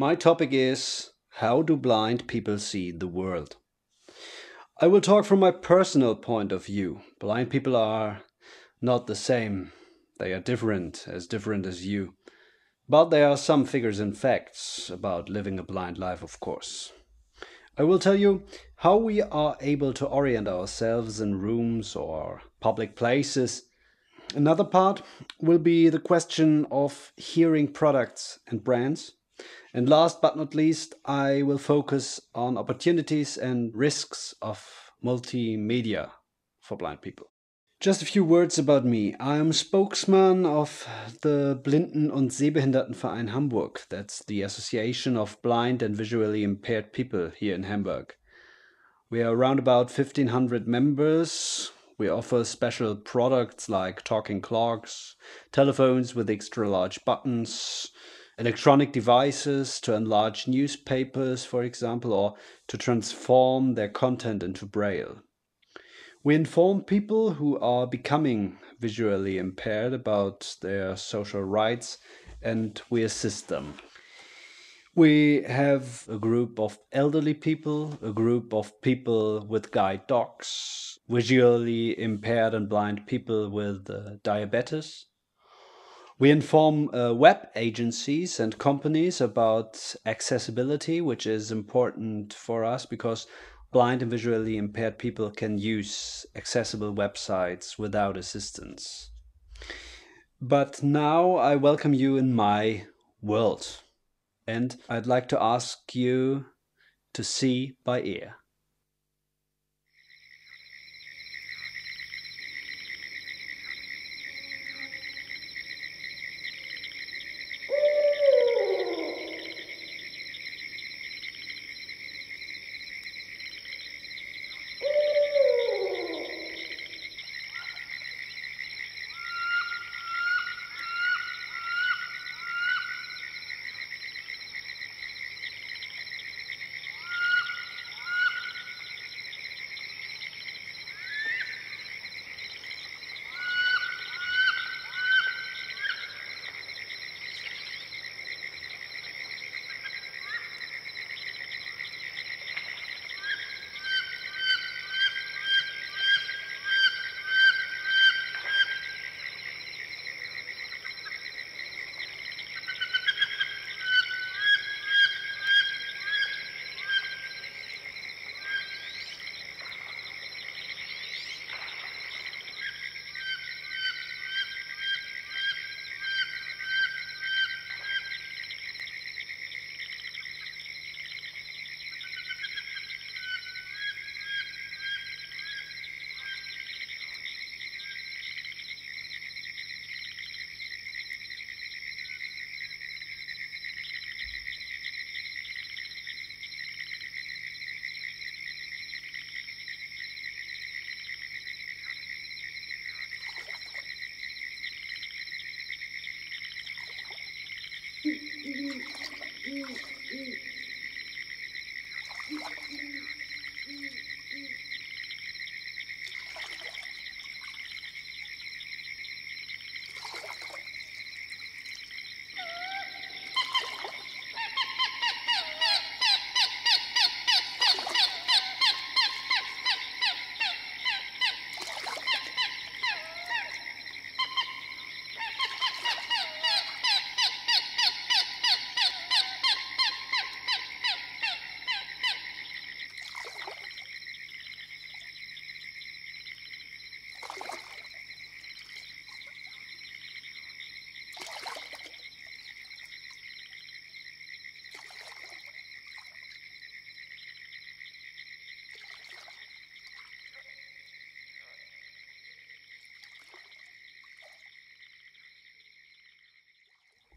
My topic is How do blind people see the world? I will talk from my personal point of view. Blind people are not the same, they are different, as different as you. But there are some figures and facts about living a blind life, of course. I will tell you how we are able to orient ourselves in rooms or public places. Another part will be the question of hearing products and brands. And last but not least, I will focus on opportunities and risks of multimedia for blind people. Just a few words about me. I'm spokesman of the Blinden- und Sehbehindertenverein Hamburg. That's the Association of Blind and Visually Impaired People here in Hamburg. We are around about 1500 members. We offer special products like talking clocks, telephones with extra large buttons, electronic devices to enlarge newspapers, for example, or to transform their content into braille. We inform people who are becoming visually impaired about their social rights and we assist them. We have a group of elderly people, a group of people with guide dogs, visually impaired and blind people with uh, diabetes. We inform uh, web agencies and companies about accessibility, which is important for us because blind and visually impaired people can use accessible websites without assistance. But now I welcome you in my world, and I'd like to ask you to see by ear.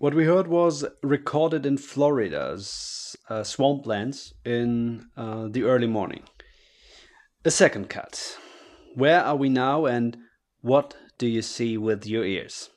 What we heard was recorded in Florida's uh, swamplands in uh, the early morning. A second cut. Where are we now and what do you see with your ears?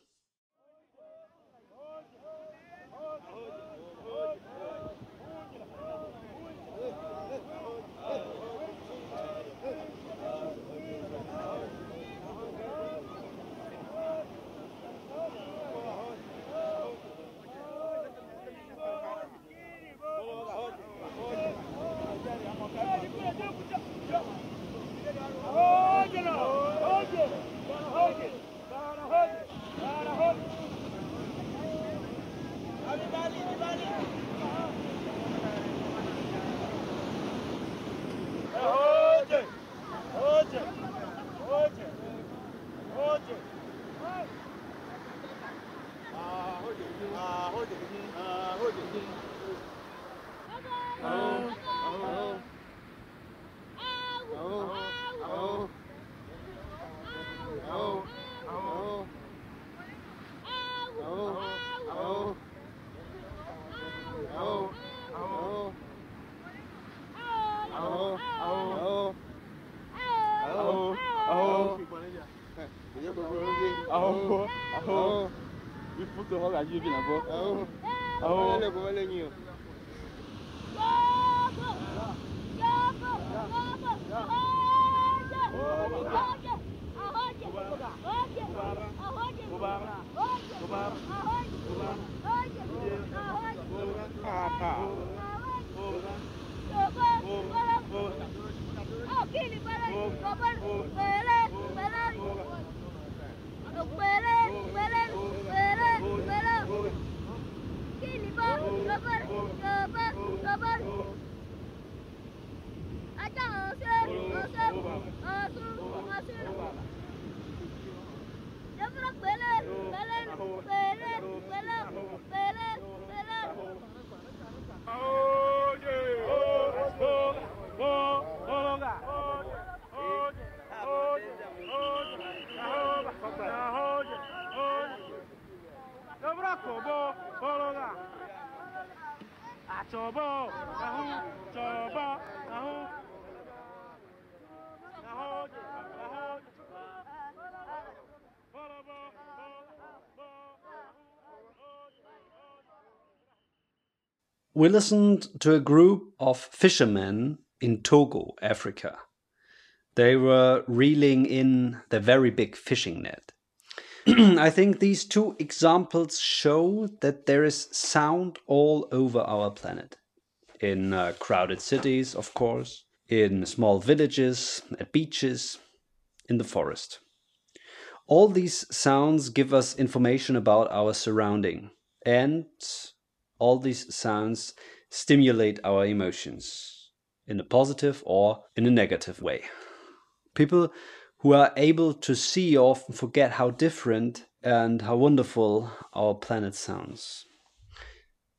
ọ ga-ajụ ibi na bọ. Pere, pere, pere, pere. Cover, cover, cover. Attention, attention, attention, attention. We listened to a group of fishermen in Togo, Africa. They were reeling in their very big fishing net. I think these two examples show that there is sound all over our planet. In uh, crowded cities, of course, in small villages, at beaches, in the forest. All these sounds give us information about our surrounding, and all these sounds stimulate our emotions in a positive or in a negative way. People who are able to see often forget how different and how wonderful our planet sounds.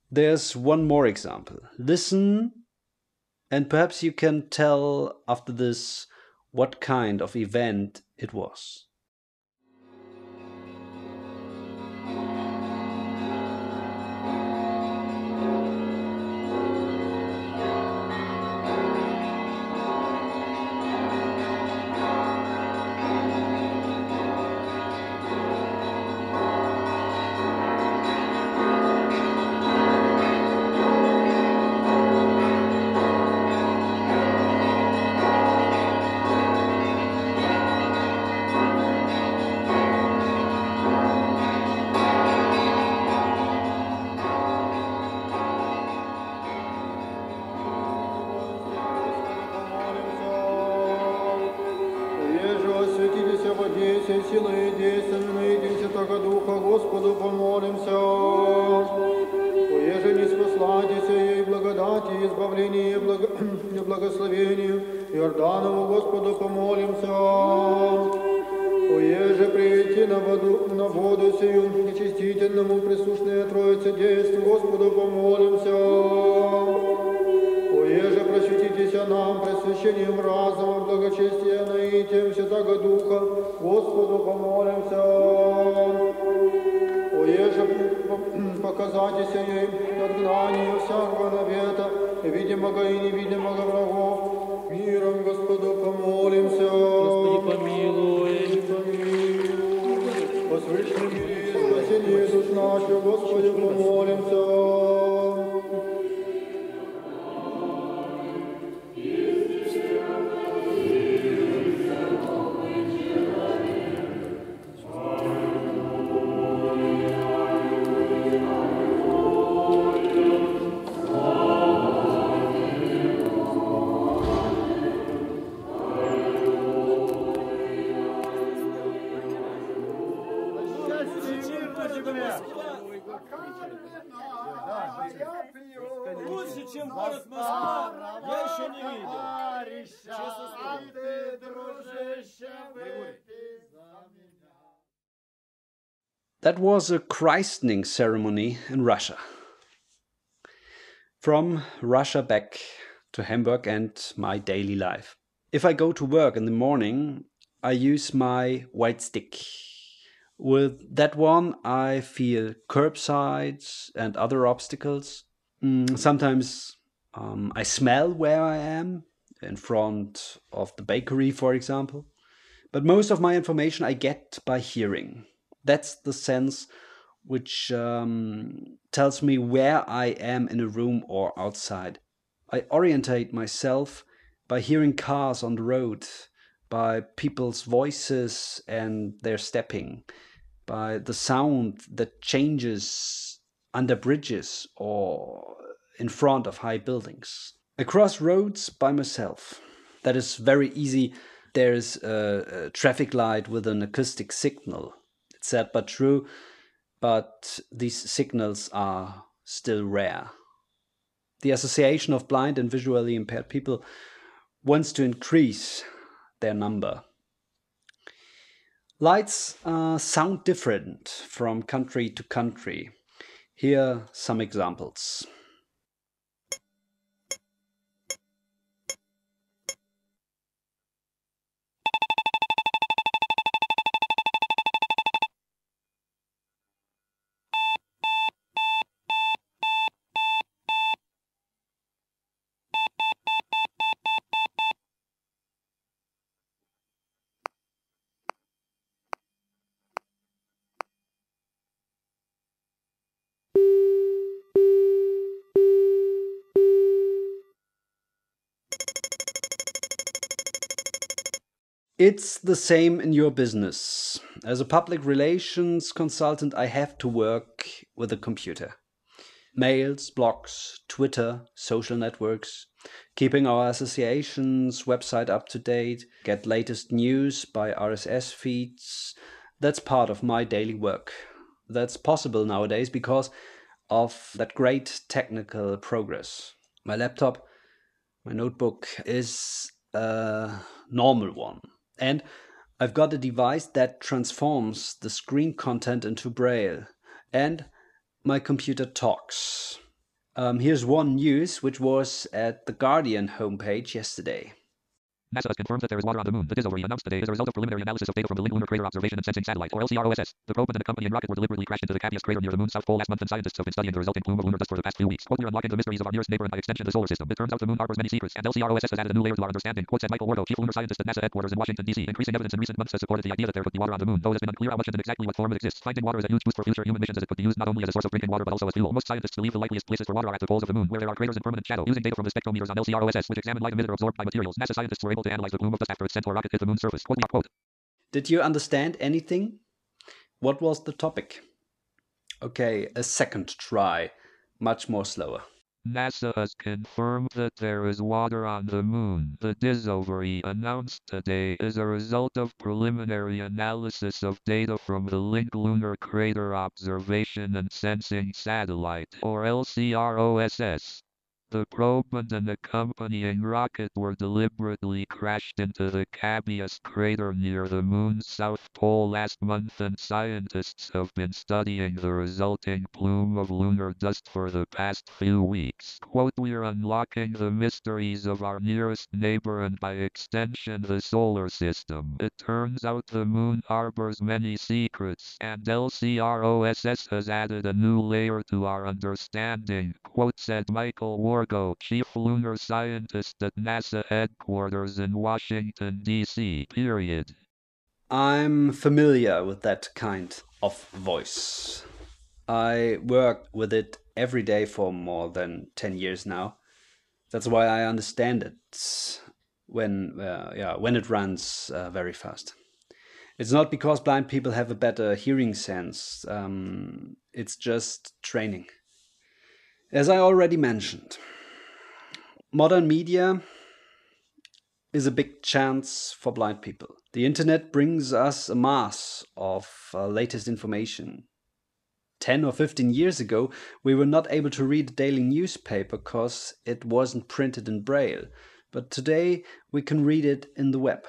There's one more example. Listen, and perhaps you can tell after this what kind of event it was. Господу помолимся. Оеже показатися ей отгнанию всякого навета, видимого и невидимого врагов, миром Господу помолимся. Господи, помилуй. О свыше мире и спасении душ наших, Господи, помолимся. Лучше, чем город Москва, я еще не видел. Честно скажу. That was a christening ceremony in Russia. From Russia back to Hamburg and my daily life. If I go to work in the morning, I use my white stick. With that one, I feel curbsides and other obstacles. Mm, sometimes um, I smell where I am, in front of the bakery, for example. But most of my information I get by hearing. That's the sense which um, tells me where I am in a room or outside. I orientate myself by hearing cars on the road, by people's voices and their stepping, by the sound that changes under bridges or in front of high buildings. Across roads by myself. That is very easy. There's a, a traffic light with an acoustic signal. It's sad but true but these signals are still rare. The Association of Blind and Visually Impaired People wants to increase their number. Lights uh, sound different from country to country. Here are some examples. It's the same in your business. As a public relations consultant, I have to work with a computer. Mails, blogs, Twitter, social networks, keeping our association's website up to date, get latest news by RSS feeds. That's part of my daily work. That's possible nowadays because of that great technical progress. My laptop, my notebook is a normal one and I've got a device that transforms the screen content into Braille. And my computer talks. Um, here's one news which was at the Guardian homepage yesterday. NASA has confirmed that there is water on the moon. The discovery announced today is a result of preliminary analysis of data from the Lunar Crater Observation and Sensing Satellite, or LCROSS. The probe and an accompanying rocket were deliberately crashed into the Cabeus crater near the moon's south pole last month, and scientists have been studying the resulting plume of lunar dust for the past few weeks. Quote, we're unlocking the mysteries of our nearest neighbor and by extension the solar system. It turns out the moon harbors many secrets, and LCROSS has added a new layer to our understanding. Quote, said Michael Wargo, chief lunar scientist at NASA headquarters in Washington, D.C. Increasing evidence in recent months has supported the idea that there could be water on the moon, though it has been unclear how much and exactly what form it exists. Finding water is a huge boost for future human missions as it could be used not only as a source of drinking water but also as fuel. Most scientists believe the likeliest places for water are at the poles of the moon, where there are craters in permanent shadow. Using data from the spectrometers on LCROSS, which examine light emitted or absorbed by materials, NASA scientists were able to analyze the of dust after its Centaur rocket hit the moon's surface. Quote, quote. Did you understand anything? What was the topic? Okay, a second try, much more slower. NASA has confirmed that there is water on the moon. The discovery announced today is a result of preliminary analysis of data from the Link Lunar Crater Observation and Sensing Satellite, or LCROSS. The probe and an accompanying rocket were deliberately crashed into the Cabeus crater near the moon's south pole last month and scientists have been studying the resulting plume of lunar dust for the past few weeks. Quote, we're unlocking the mysteries of our nearest neighbor and by extension the solar system. It turns out the moon harbors many secrets and LCROSS has added a new layer to our understanding. Quote, said Michael Ward Wargo, chief lunar scientist at NASA headquarters in Washington, D.C. Period. I'm familiar with that kind of voice. I work with it every day for more than 10 years now. That's why I understand it when uh, yeah, when it runs uh, very fast. It's not because blind people have a better hearing sense. Um, it's just training. As I already mentioned, modern media is a big chance for blind people. The internet brings us a mass of uh, latest information. 10 or 15 years ago, we were not able to read a daily newspaper because it wasn't printed in Braille. But today, we can read it in the web.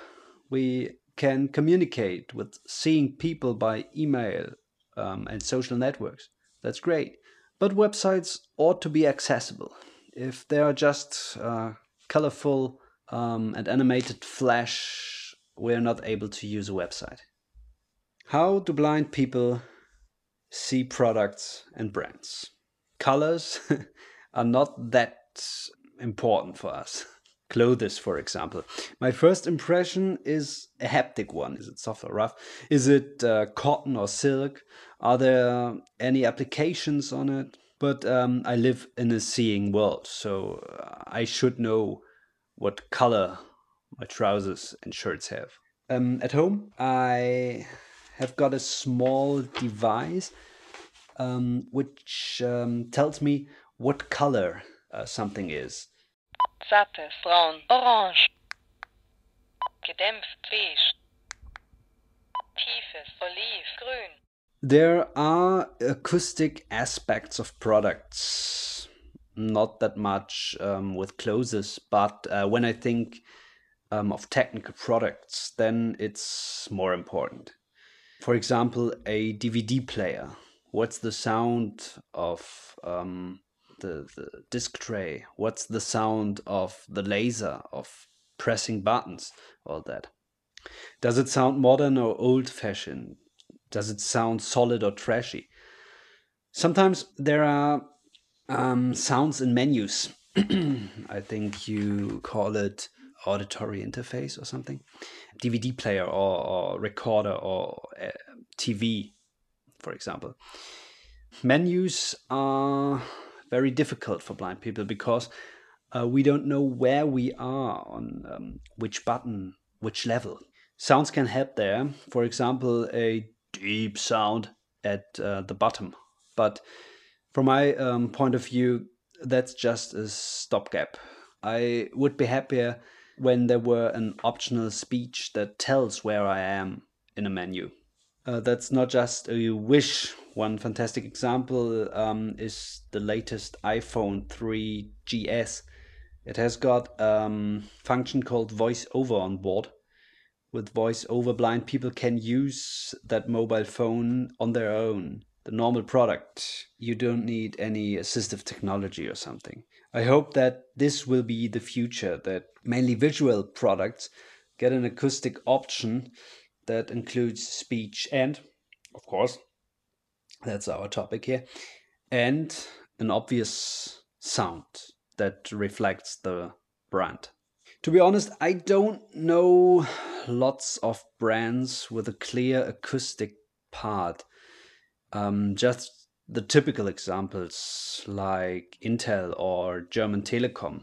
We can communicate with seeing people by email um, and social networks. That's great. But websites ought to be accessible. If they are just uh, colorful um, and animated flash, we're not able to use a website. How do blind people see products and brands? Colors are not that important for us. clothes, for example. My first impression is a haptic one. Is it soft or rough? Is it uh, cotton or silk? Are there any applications on it? But um, I live in a seeing world, so uh, I should know what color my trousers and shirts have. Um, at home, I have got a small device um, which um, tells me what color uh, something is. Orange. Gedämpft, beige. Tiefes, oliv, grün. There are acoustic aspects of products, not that much um, with clothes, but uh, when I think um, of technical products, then it's more important. For example, a DVD player. What's the sound of um, the, the disc tray? What's the sound of the laser, of pressing buttons, all that? Does it sound modern or old fashioned? Does it sound solid or trashy? Sometimes there are um, sounds in menus. I think you call it auditory interface or something. DVD player or, or recorder or uh, TV, for example. Menus are very difficult for blind people because uh, we don't know where we are on um, which button, which level. Sounds can help there. For example, a deep sound at uh, the bottom. But from my um, point of view, that's just a stopgap. I would be happier when there were an optional speech that tells where I am in a menu. Uh, that's not just a wish. One fantastic example um, is the latest iPhone 3GS. It has got a um, function called voice over on board. With voice over, blind people can use that mobile phone on their own. The normal product. You don't need any assistive technology or something. I hope that this will be the future, that mainly visual products get an acoustic option that includes speech and, of course, that's our topic here, and an obvious sound that reflects the brand. To be honest, I don't know lots of brands with a clear acoustic part. Um, just the typical examples like Intel or German Telekom.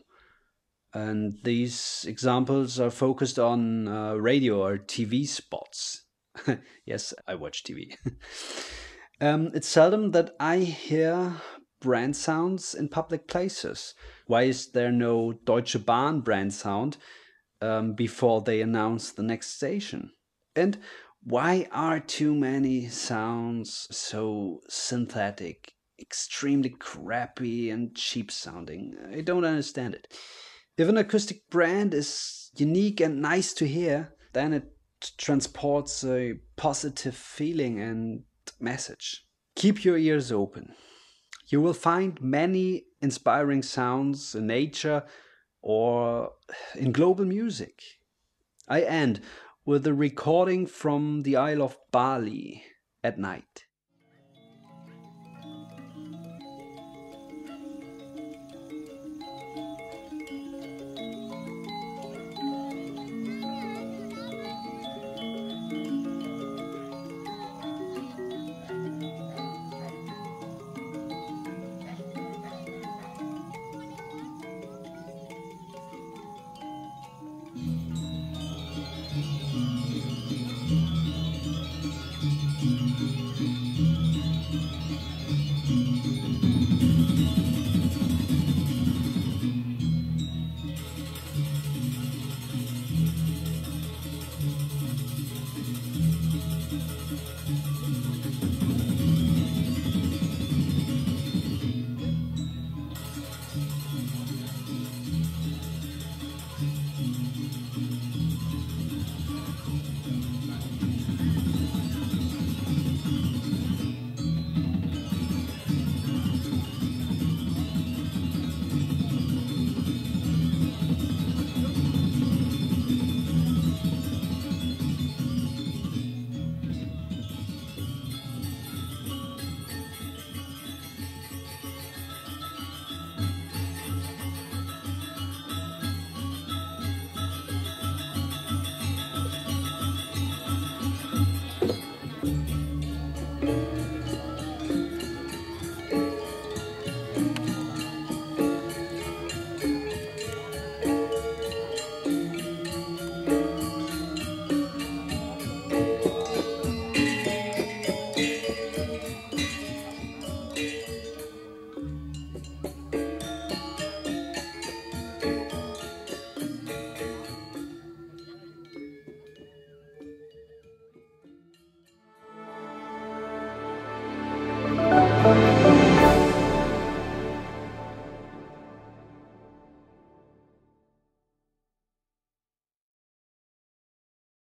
And these examples are focused on uh, radio or TV spots. yes, I watch TV. um, it's seldom that I hear brand sounds in public places. Why is there no Deutsche Bahn brand sound um, before they announce the next station? And why are too many sounds so synthetic, extremely crappy and cheap sounding? I don't understand it. If an acoustic brand is unique and nice to hear, then it transports a positive feeling and message. Keep your ears open. You will find many inspiring sounds in nature or in global music. I end with a recording from the Isle of Bali at night.